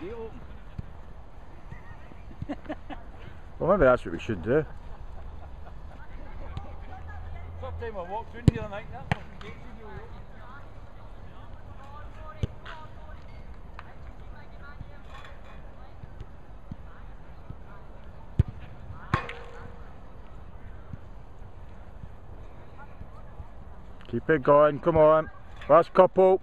Well, maybe that's what we should do. First time I walked in here tonight, that fucking gate should be. Keep it going, come on. Last couple.